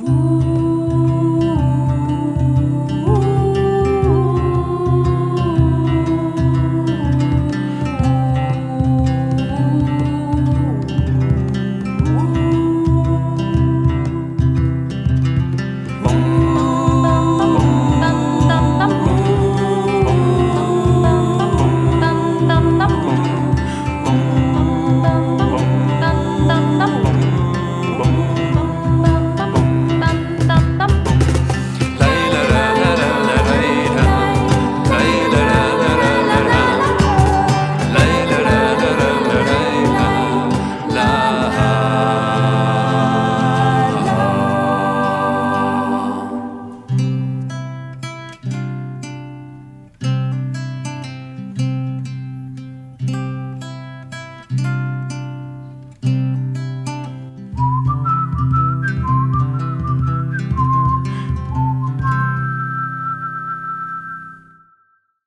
Ooh.